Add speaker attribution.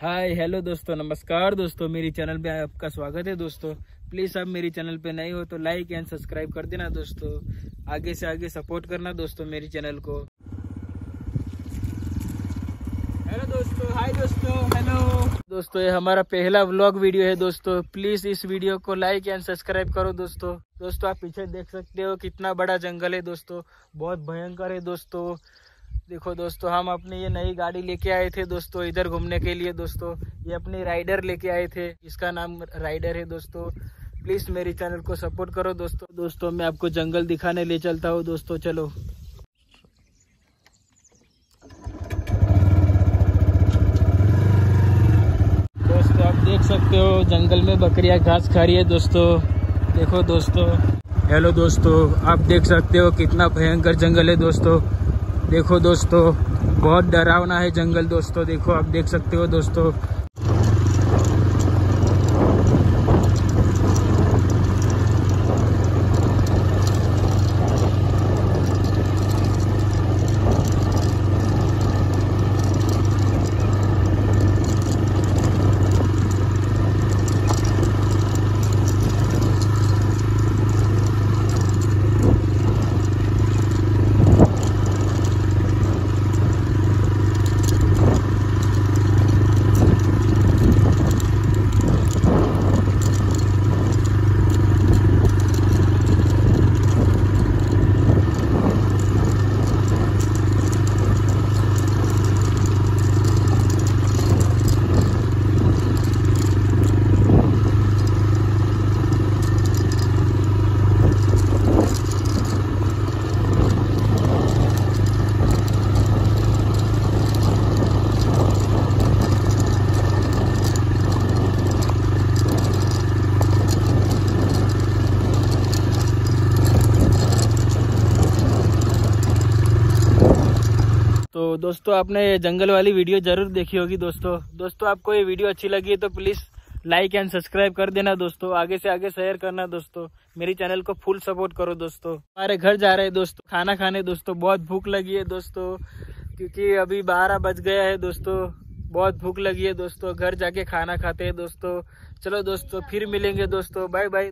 Speaker 1: हाय, hello दोस्तों, नमस्कार दोस्तों, मेरी चैनल पे आपका स्वागत है दोस्तों। प्लीज़ आप मेरी चैनल पे नए हो तो लाइक एंड सब्सक्राइब कर देना दोस्तों। आगे से आगे सपोर्ट करना दोस्तों मेरी चैनल को। हेलो दोस्तों, हाय दोस्तों, हेलो। दोस्तों, ये हमारा पहला व्लॉग वीडियो है दोस्तों। प्लीज़ इस वीडियो को लाइक एंड सब्सक्राइब करो दोस्तों। दोस्तों, आप पीछे देख सकते हो कितना बड़ा जंगल है दोस्तों। बहुत भयंकर है दोस्तों। देखो दोस्तों, हम अपनी ये नई गाड़ी लेके आए थे दोस्तों, इधर घूमने के लिए दोस्तों। ये अपनी राइडर लेके आए थे, इसका नाम राइडर है दोस्तों। प्लीज़ मेरी चैनल को सपोर्ट करो दोस्तों। दोस्तों, मैं आपको जंगल दिखाने ले चलता हूँ दोस्तों, चलो। दोस्तों, आप देख सकते हो, जंगल में बकरियाँ घास खा रही है दोस्तों। देखो दोस्तों। हेलो दोस्तों, आप देख सकते हो कितना भयंकर जंगल है दोस्तों। देखो दोस्तों बहुत डरावना है जंगल दोस्तों देखो आप देख सकते हो दोस्तों। तो दोस्तों, आपने जंगल वाली वीडियो ज़रूर देखी होगी दोस्तों। दोस्तों, आपको ये वीडियो अच्छी लगी है तो प्लीज़ लाइक एंड सब्सक्राइब कर देना दोस्तों। आगे से आगे शेयर करना दोस्तों। मेरी चैनल को फुल सपोर्ट करो दोस्तों। हमारे घर जा रहे हैं दोस्तों, खाना खाने दोस्तों। बहुत भूख लगी है दोस्तों, क्योंकि अभी बारह बज गया है दोस्तों। बहुत भूख लगी है दोस्तों, घर जाके खाना खाते हैं दोस्तों। चलो दोस्तों, फिर मिलेंगे दोस्तों। Bye bye